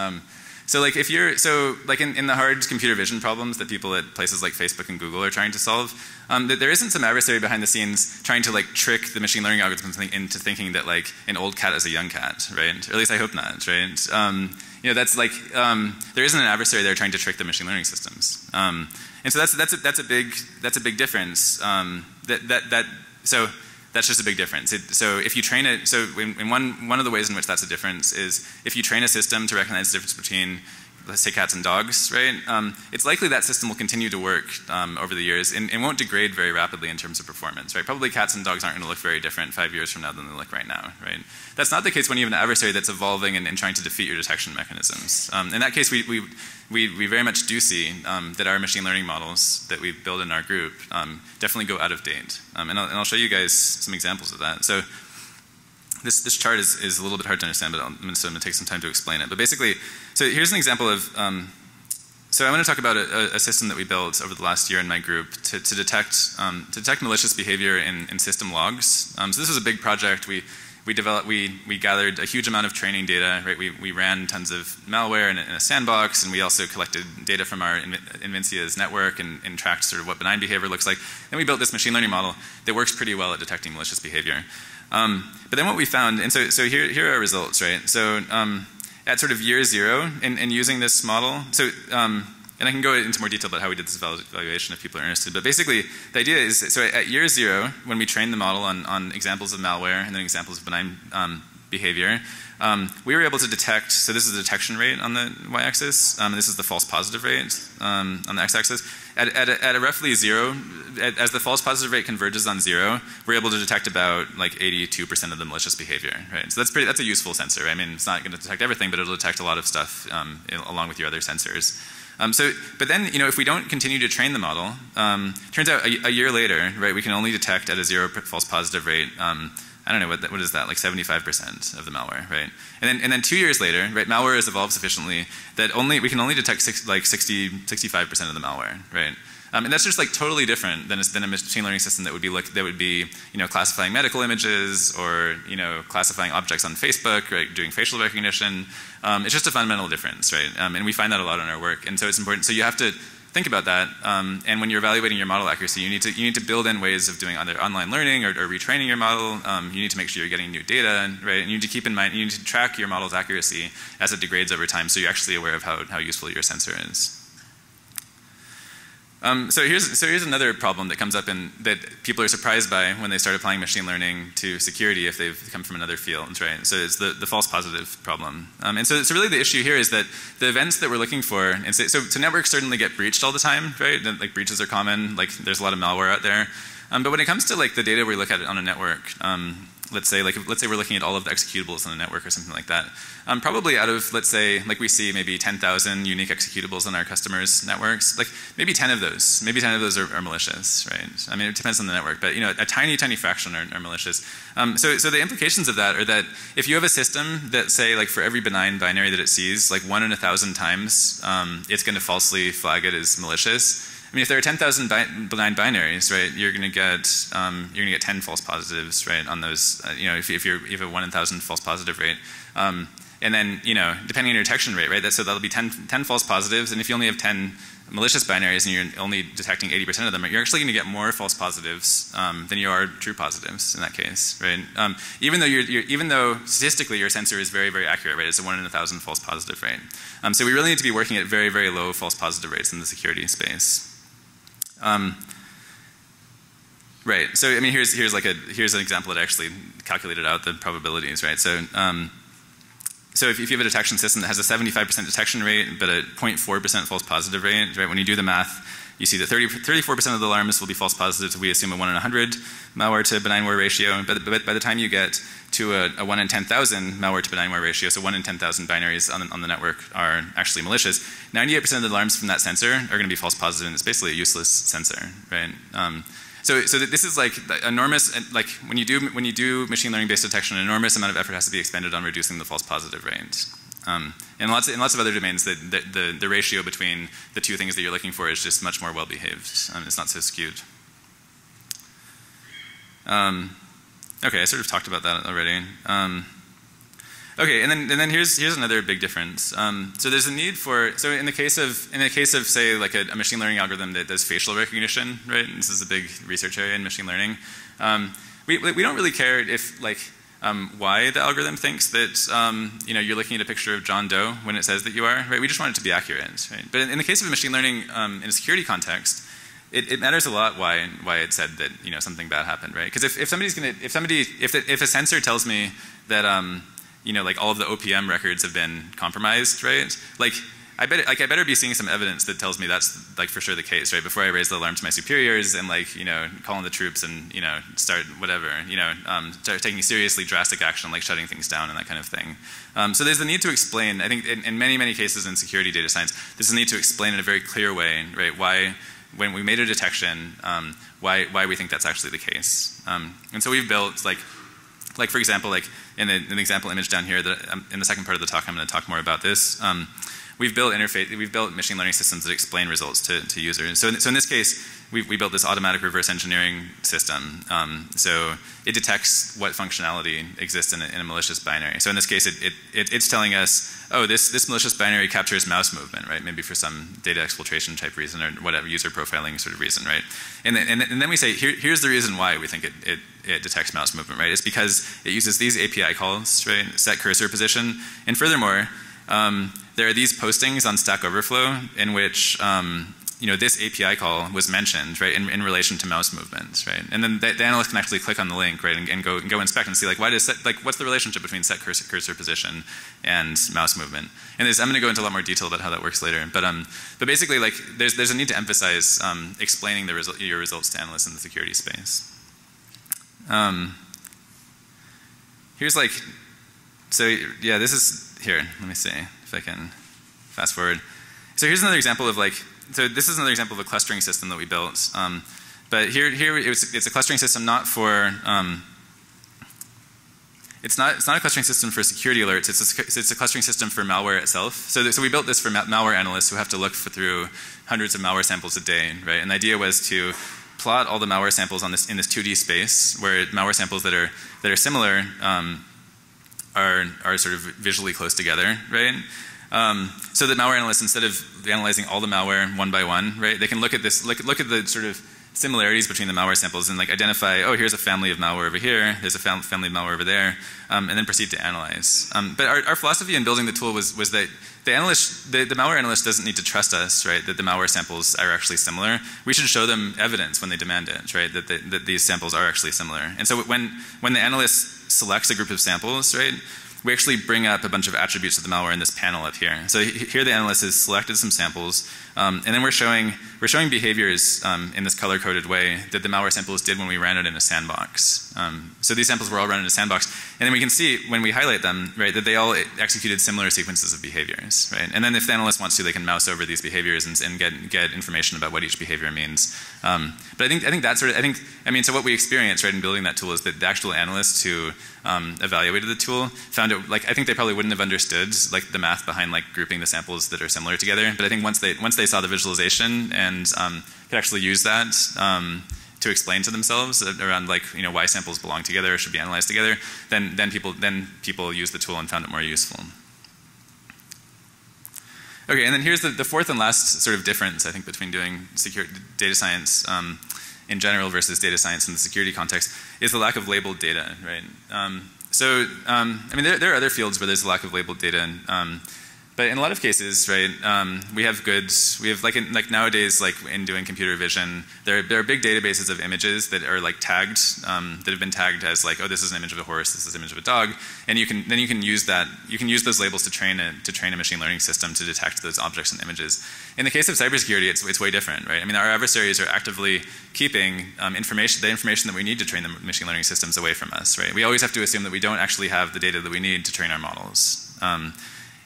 So like if you're, so like in, in, the hard computer vision problems that people at places like Facebook and Google are trying to solve, um, that there isn't some adversary behind the scenes trying to like trick the machine learning algorithms into thinking that like an old cat is a young cat, right? Or at least I hope not, right? Um, you know, that's like, um, there isn't an adversary there trying to trick the machine learning systems. Um, and so that's, that's, a, that's a big, that's a big difference. Um, that, that, that, so that's just a big difference. It, so if you train it, so in, in, one, one of the ways in which that's a difference is if you train a system to recognize the difference between let's say cats and dogs, right? Um, it's likely that system will continue to work um, over the years and, won't degrade very rapidly in terms of performance, right? Probably cats and dogs aren't going to look very different five years from now than they look right now, right? That's not the case when you have an adversary that's evolving and, and trying to defeat your detection mechanisms. Um, in that case, we, we, we, we, very much do see um, that our machine learning models that we build in our group um, definitely go out of date. Um, and I'll, and I'll show you guys some examples of that. So this, this chart is, is a little bit hard to understand, but I'm going to take some time to explain it. But basically, so here's an example of, um, so I want to talk about a, a, system that we built over the last year in my group to, to detect, um, to detect malicious behavior in, in system logs. Um, so this was a big project. We, we developed, we, we gathered a huge amount of training data, right? We, we ran tons of malware in a, in a sandbox, and we also collected data from our Invincea's network and, and, tracked sort of what benign behavior looks like. Then we built this machine learning model that works pretty well at detecting malicious behavior. Um, but then what we found, and so, so here, here are our results, right? So um, at sort of year zero in, in using this model, so, um, and I can go into more detail about how we did this evaluation if people are interested, but basically the idea is, so at year zero, when we trained the model on, on examples of malware and then examples of benign um, behavior, um, we were able to detect, so this is the detection rate on the y-axis, um, and this is the false positive rate um, on the x-axis. At, at, a, at, a, roughly zero, at, as the false positive rate converges on zero, we're able to detect about like 82% of the malicious behavior, right? So that's pretty, that's a useful sensor. I mean, it's not going to detect everything, but it'll detect a lot of stuff um, in, along with your other sensors. Um, so, but then, you know, if we don't continue to train the model, um, turns out a, a, year later, right, we can only detect at a zero false positive rate um, I don't know what what is that like 75% of the malware, right? And then and then two years later, right? Malware has evolved sufficiently that only we can only detect six, like 60 65% of the malware, right? Um, and that's just like totally different than a, than a machine learning system that would be look, that would be you know classifying medical images or you know classifying objects on Facebook, right? Doing facial recognition. Um, it's just a fundamental difference, right? Um, and we find that a lot in our work. And so it's important. So you have to think about that. Um, and when you're evaluating your model accuracy, you need to you need to build in ways of doing either online learning or, or retraining your model. Um, you need to make sure you're getting new data, right? And you need to keep in mind you need to track your model's accuracy as it degrades over time, so you're actually aware of how how useful your sensor is. Um, so here's so here's another problem that comes up in that people are surprised by when they start applying machine learning to security if they've come from another field, right? So it's the, the false positive problem. Um, and so, so really the issue here is that the events that we're looking for, and so, so, so networks certainly get breached all the time, right? Like breaches are common, like there's a lot of malware out there. Um, but when it comes to like the data we look at on a network, um, let's say like let's say we're looking at all of the executables on a network or something like that. Um, probably out of let's say like we see maybe 10,000 unique executables on our customers' networks, like maybe 10 of those, maybe 10 of those are, are malicious, right? I mean it depends on the network, but you know a tiny tiny fraction are, are malicious. Um, so so the implications of that are that if you have a system that say like for every benign binary that it sees, like one in a thousand times, um, it's going to falsely flag it as malicious I mean, if there are 10,000 benign binaries, right, you're going to get um, you're going to get 10 false positives, right, on those. Uh, you know, if, if you're if you have a one in thousand false positive rate, um, and then you know, depending on your detection rate, right, that, so that'll be 10, 10 false positives, and if you only have 10 malicious binaries and you're only detecting 80% of them, you're actually going to get more false positives um, than you are true positives in that case, right? Um, even though you're, you're, even though statistically your sensor is very, very accurate, right? It's a one in a thousand false positive rate. Um, so we really need to be working at very, very low false positive rates in the security space. Um, right. So I mean, here's here's like a here's an example that actually calculated out the probabilities, right? So um, so if, if, you have a detection system that has a 75% detection rate but a 0.4% false positive rate, right? When you do the math, you see that 30, 34% of the alarms will be false positives. We assume a 1 in 100 malware to benign ratio. But, but by the time you get to a, a 1 in 10,000 malware to benign ratio, so 1 in 10,000 binaries on, on, the network are actually malicious, 98% of the alarms from that sensor are going to be false positive, and it's basically a useless sensor, right? Um, so, so this is like enormous, like when you do when you do machine learning based detection, an enormous amount of effort has to be expended on reducing the false positive rate. Um, in lots of, in lots of other domains, the, the, the, the, ratio between the two things that you're looking for is just much more well behaved. Um, it's not so skewed. Um, okay, I sort of talked about that already. Um, okay, and then and then here's here's another big difference. Um, so there's a need for so in the case of in the case of say like a, a machine learning algorithm that does facial recognition, right? this is a big research area in machine learning. Um, we we don't really care if like um, why the algorithm thinks that um, you know you're looking at a picture of John Doe when it says that you are. Right? We just want it to be accurate. Right? But in, in the case of machine learning um, in a security context, it, it, matters a lot why why it said that you know something bad happened. Right? Because if, if somebody's gonna if somebody if the, if a sensor tells me that um, you know like all of the OPM records have been compromised, right? Like I bet, like, I better be seeing some evidence that tells me that's like for sure the case, right? Before I raise the alarm to my superiors and like, you know, call in the troops and, you know, start whatever, you know, um, start taking seriously drastic action like shutting things down and that kind of thing. Um, so there's the need to explain, I think in, in, many, many cases in security data science, there's a need to explain in a very clear way, right, why, when we made a detection, um, why, why we think that's actually the case. Um, and so we've built like, like for example, like in, the, example image down here, that um, in the second part of the talk, I'm going to talk more about this. We've built interface, we've built machine learning systems that explain results to, to users. So in, so in this case, we, we built this automatic reverse engineering system. Um, so it detects what functionality exists in a, in a malicious binary. So in this case, it, it, it's telling us, oh, this, this malicious binary captures mouse movement, right? Maybe for some data exfiltration type reason or whatever, user profiling sort of reason, right? And then, and, and then we say, Here, here's the reason why we think it, it, it detects mouse movement, right? It's because it uses these API calls, right? Set cursor position. And furthermore, um, there are these postings on Stack Overflow in which um, you know this API call was mentioned right in, in relation to mouse movements right? And then the, the, analyst can actually click on the link right and, and, go and go inspect and see like why does set, like what's the relationship between set cursor, cursor position and mouse movement? And I'm going to go into a lot more detail about how that works later but um but basically like there's there's a need to emphasize um, explaining the result, your results to analysts in the security space. Um, here's like so yeah this is here let me see if I can fast forward. So here's another example of like, so this is another example of a clustering system that we built. Um, but here, here it was, it's a clustering system not for, um, it's not, it's not a clustering system for security alerts, it's a, it's a clustering system for malware itself. So, th so we built this for ma malware analysts who have to look for, through hundreds of malware samples a day, right? And the idea was to plot all the malware samples on this, in this 2D space where malware samples that are, that are similar um, are, are sort of visually close together, right? Um, so that malware analysts, instead of analyzing all the malware one by one, right, they can look at this, look, look at the sort of similarities between the malware samples and like identify, oh, here's a family of malware over here, there's a fam family of malware over there, um, and then proceed to analyze. Um, but our, our, philosophy in building the tool was, was that the analyst, the, the, malware analyst doesn't need to trust us, right, that the malware samples are actually similar. We should show them evidence when they demand it, right, that, the, that these samples are actually similar. And so when, when the analyst selects a group of samples, right, we actually bring up a bunch of attributes of the malware in this panel up here. So here the analyst has selected some samples, um, and then we're showing we're showing behaviors um, in this color coded way that the malware samples did when we ran it in a sandbox. Um, so these samples were all run in a sandbox, and then we can see when we highlight them, right, that they all executed similar sequences of behaviors, right. And then if the analyst wants to, they can mouse over these behaviors and, and get get information about what each behavior means. Um, but I think I think that's sort of I think I mean so what we experienced right in building that tool is that the actual analysts who um, evaluated the tool found it like I think they probably wouldn't have understood like the math behind like grouping the samples that are similar together. But I think once they once they saw the visualization and um, could actually use that um, to explain to themselves around like you know why samples belong together or should be analyzed together, then then people then people used the tool and found it more useful. Okay, and then here's the, the fourth and last sort of difference I think between doing secure data science um, in general versus data science in the security context is the lack of labeled data, right? Um, so, um, I mean, there, there, are other fields where there's a lack of labeled data. And, um, but in a lot of cases, right, um, we have good, we have like, in, like nowadays, like in doing computer vision, there, there are big databases of images that are like tagged, um, that have been tagged as like, oh, this is an image of a horse, this is an image of a dog, and you can then you can use that, you can use those labels to train a to train a machine learning system to detect those objects and images. In the case of cybersecurity, it's it's way different, right? I mean, our adversaries are actively keeping um, information, the information that we need to train the machine learning systems away from us, right? We always have to assume that we don't actually have the data that we need to train our models. Um,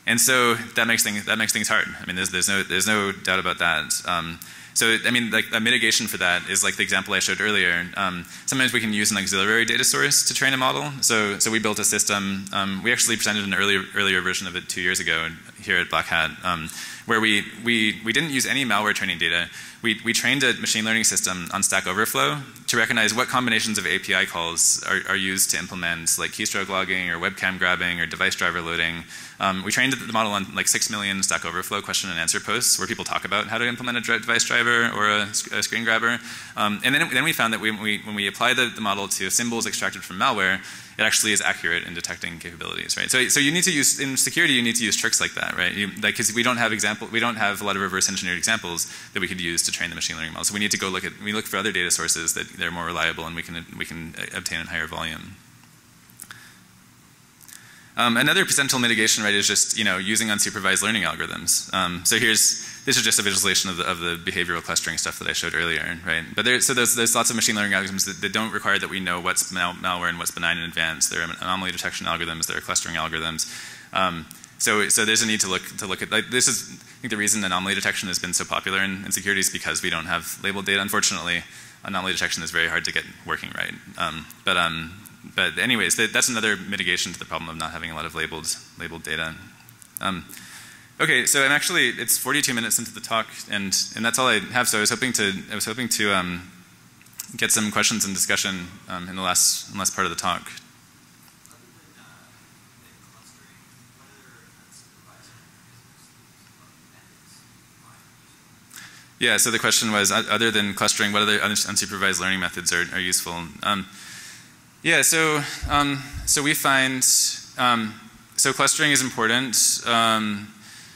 and so that makes things that makes things hard. I mean, there's there's no there's no doubt about that. Um, so I mean, like a mitigation for that is like the example I showed earlier. Um, sometimes we can use an auxiliary data source to train a model. So so we built a system. Um, we actually presented an earlier earlier version of it two years ago here at Black Hat, um, where we we we didn't use any malware training data. We we trained a machine learning system on Stack Overflow to recognize what combinations of API calls are, are used to implement like keystroke logging or webcam grabbing or device driver loading. Um, we trained the model on like 6 million Stack Overflow question and answer posts where people talk about how to implement a device driver or a, a screen grabber. Um, and then, then we found that we, we, when we apply the, the model to symbols extracted from malware, it actually is accurate in detecting capabilities, right? So, so you need to use in security, you need to use tricks like that, right? Like, because we don't have example, we don't have a lot of reverse engineered examples that we could use to train the machine learning model. So we need to go look at, we look for other data sources that they're more reliable and we can we can uh, obtain in higher volume. Um, another potential mitigation, right, is just you know using unsupervised learning algorithms. Um, so here's this is just a visualization of the, of the, behavioral clustering stuff that I showed earlier, right? But there, so there's, there's lots of machine learning algorithms that, that don't require that we know what's mal malware and what's benign in advance. There are anomaly detection algorithms, there are clustering algorithms. Um, so, so there's a need to look to look at like this is I think the reason anomaly detection has been so popular in, in security is because we don't have labeled data. Unfortunately, anomaly detection is very hard to get working right. Um, but um, but anyways, that's another mitigation to the problem of not having a lot of labeled labeled data. Um, okay, so I'm actually it's 42 minutes into the talk, and and that's all I have. So I was hoping to I was hoping to um, get some questions and discussion um, in the last in the last part of the talk. Yeah, so the question was, other than clustering, what other unsupervised learning methods are, are useful? Um, yeah, so um, so we find um, so clustering is important. Um,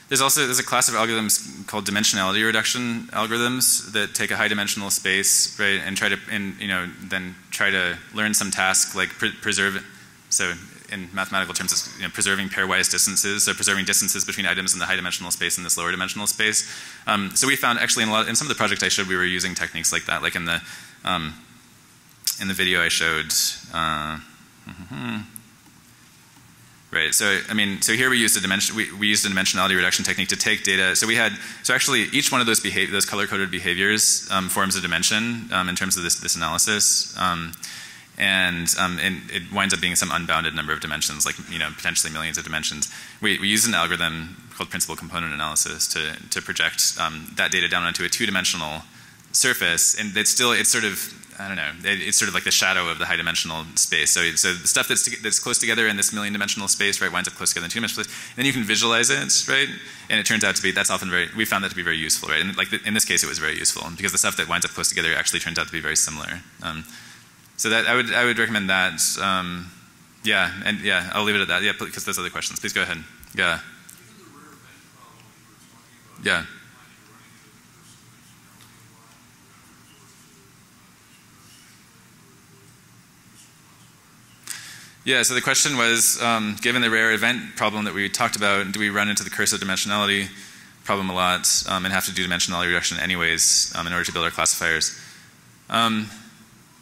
there's also there's a class of algorithms called dimensionality reduction algorithms that take a high dimensional space, right, and try to and you know then try to learn some task like pre preserve. So in mathematical terms, it's you know, preserving pairwise distances, so preserving distances between items in the high dimensional space and this lower dimensional space. Um, so we found actually in a lot in some of the projects I showed, we were using techniques like that, like in the um, in the video I showed. Uh, Right. So I mean, so here we used a dimension. We, we, used a dimensionality reduction technique to take data. So we had so actually each one of those behavior, those color coded behaviors um, forms a dimension um, in terms of this this analysis. Um, and, um, and, it winds up being some unbounded number of dimensions, like you know potentially millions of dimensions. We, we use an algorithm called principal component analysis to to project um, that data down onto a two dimensional surface, and it's still it's sort of I don't know. It, it's sort of like the shadow of the high dimensional space. So, so the stuff that's that's close together in this million dimensional space, right, winds up close together in two dimensional space. And then you can visualize it, right? And it turns out to be that's often very. We found that to be very useful, right? And like the, in this case, it was very useful because the stuff that winds up close together actually turns out to be very similar. Um, so that I would I would recommend that. Um, yeah, and yeah, I'll leave it at that. Yeah, because there's other questions. Please go ahead. Yeah. Yeah. Yeah, so the question was, um, given the rare event problem that we talked about, do we run into the curse of dimensionality problem a lot um, and have to do dimensionality reduction anyways um, in order to build our classifiers? Um,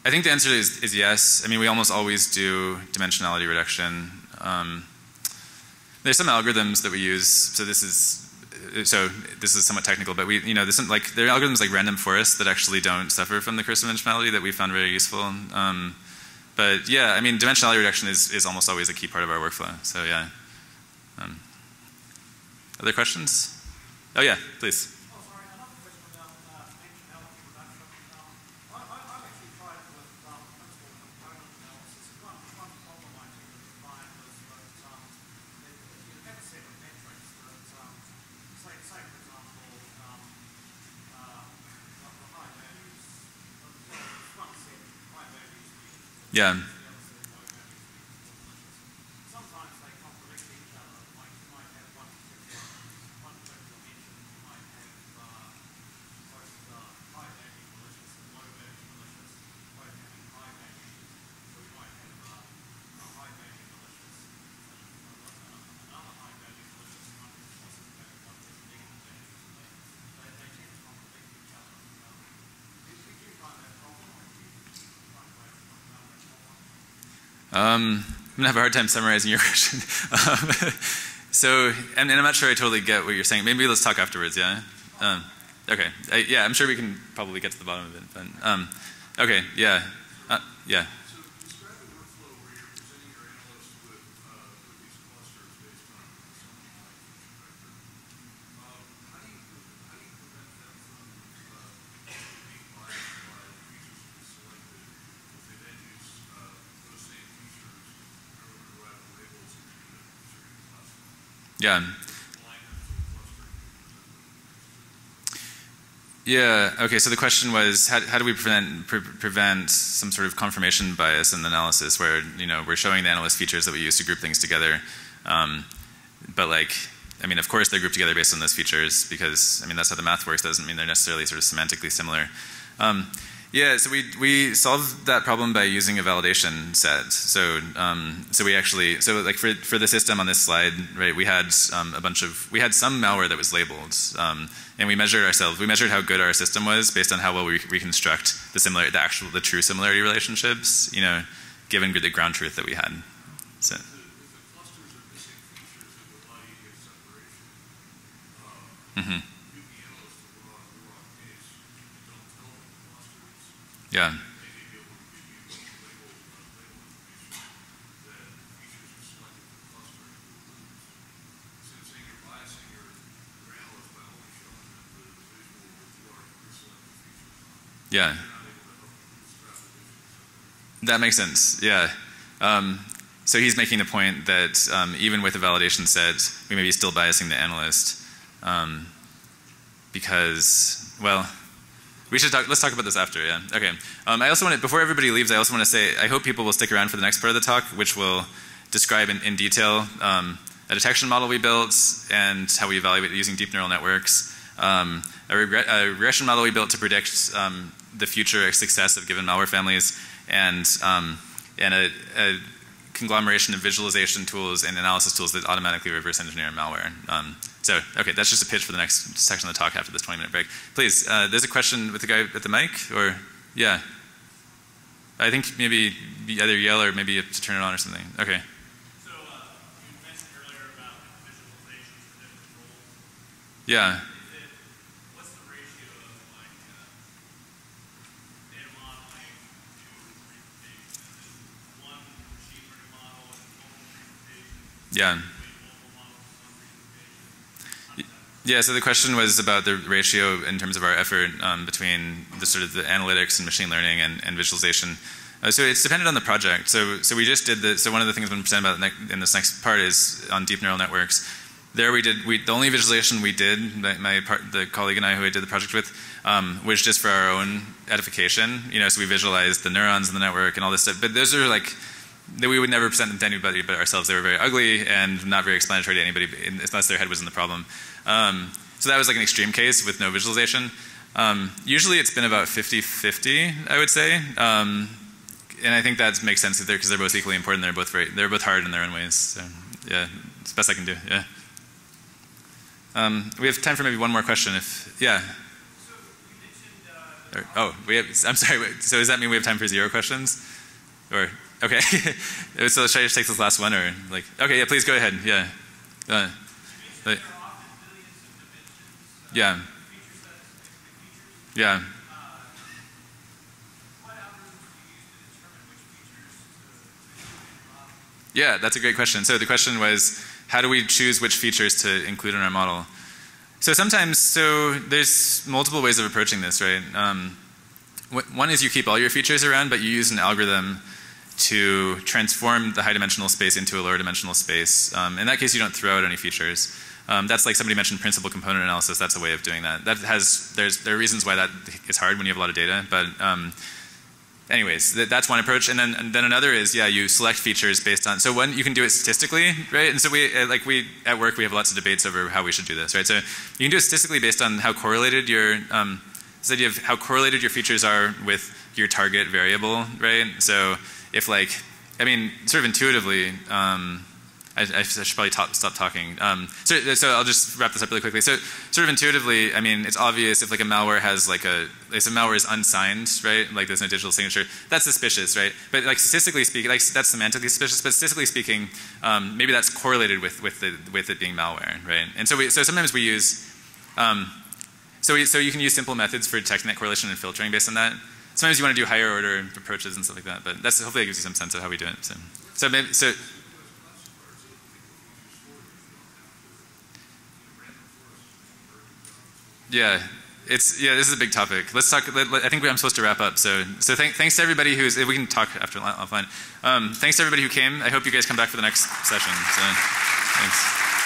I think the answer is, is, yes. I mean, we almost always do dimensionality reduction. Um, there's some algorithms that we use, so this is so this is somewhat technical, but we, you know, some, like there are algorithms like random forest that actually don't suffer from the curse of dimensionality that we found very useful. Um, but yeah, I mean, dimensionality reduction is, is almost always a key part of our workflow. So yeah. Um, other questions? Oh yeah, please. Yeah. Um, I'm gonna have a hard time summarizing your [laughs] question. um, so, and, and, I'm not sure I totally get what you're saying. Maybe let's talk afterwards. Yeah. Um, okay. I, yeah, I'm sure we can probably get to the bottom of it. But, um, okay. Yeah. Uh, yeah. Yeah. Yeah. Okay. So the question was, how, how do we prevent pre prevent some sort of confirmation bias in the analysis, where you know we're showing the analyst features that we use to group things together, um, but like, I mean, of course they're grouped together based on those features because I mean that's how the math works. Doesn't mean they're necessarily sort of semantically similar. Um, yeah, so we we solved that problem by using a validation set. So um, so we actually so like for for the system on this slide, right? We had um, a bunch of we had some malware that was labeled, um, and we measured ourselves. We measured how good our system was based on how well we reconstruct the similar the actual the true similarity relationships. You know, given the ground truth that we had. So. Mm-hmm. Yeah. Yeah. That makes sense. Yeah. Um, so he's making the point that um, even with a validation set, we may be still biasing the analyst um, because, well, we should talk, let's talk about this after, yeah. Okay. Um, I also want to, before everybody leaves, I also want to say, I hope people will stick around for the next part of the talk, which will describe in, in detail um, a detection model we built and how we evaluate using deep neural networks, um, a, a, regression model we built to predict um, the future success of given malware families, and, um, and a, a, conglomeration of visualization tools and analysis tools that automatically reverse engineer malware. So, okay, that's just a pitch for the next section of the talk after this 20 minute break. Please, uh, there's a question with the guy at the mic, or, yeah. I think maybe either yell or maybe you have to turn it on or something. Okay. So, uh, you mentioned earlier about visualizations for different roles. Yeah. Yeah. Yeah, so the question was about the ratio in terms of our effort um, between the sort of the analytics and machine learning and, and visualization. Uh, so it's dependent on the project. So so we just did the so one of the things I'm going to present about in this next part is on deep neural networks. There we did we the only visualization we did my, part, the colleague and I who I did the project with um, was just for our own edification. You know, so we visualized the neurons in the network and all this stuff. But those are like that we would never present them to anybody but ourselves. They were very ugly and not very explanatory to anybody unless their head was in the problem. Um, so that was like an extreme case with no visualization. Um, usually it's been about 50-50, I would say. Um, and I think that makes sense because they're both equally important. They're both very, they're both hard in their own ways. So yeah, it's the best I can do. Yeah. Um, we have time for maybe one more question. If yeah. Or, oh, we have. I'm sorry. Wait, so does that mean we have time for zero questions? Or okay. [laughs] so should I just take this last one, or like okay? Yeah, please go ahead. Yeah. Uh, like, yeah. Yeah. Yeah, that's a great question. So the question was, how do we choose which features to include in our model? So sometimes, so there's multiple ways of approaching this, right? Um, one is you keep all your features around, but you use an algorithm to transform the high dimensional space into a lower dimensional space. Um, in that case, you don't throw out any features. Um, that's like somebody mentioned principal component analysis. That's a way of doing that. That has there's there are reasons why that is hard when you have a lot of data, but um, anyways, th that's one approach. And then, and then another is, yeah, you select features based on, so one, you can do it statistically, right? And so we, uh, like we, at work, we have lots of debates over how we should do this, right? So you can do it statistically based on how correlated your, um, this idea of how correlated your features are with your target variable, right? So if like, I mean, sort of intuitively, um, I, I, should probably talk, stop talking. Um, so, so, I'll just wrap this up really quickly. So, sort of intuitively, I mean, it's obvious if like a malware has like a, if a malware is unsigned, right? Like there's no digital signature, that's suspicious, right? But like statistically speaking, like that's semantically suspicious. But statistically speaking, um, maybe that's correlated with with the with it being malware, right? And so we, so sometimes we use, um, so we, so you can use simple methods for detecting that correlation and filtering based on that. Sometimes you want to do higher order approaches and stuff like that, but that's hopefully it gives you some sense of how we do it. So, so maybe so. Yeah, it's yeah. This is a big topic. Let's talk. Let, let, I think we, I'm supposed to wrap up. So so th thanks to everybody who's. We can talk after offline. Um, thanks to everybody who came. I hope you guys come back for the next session. So thanks.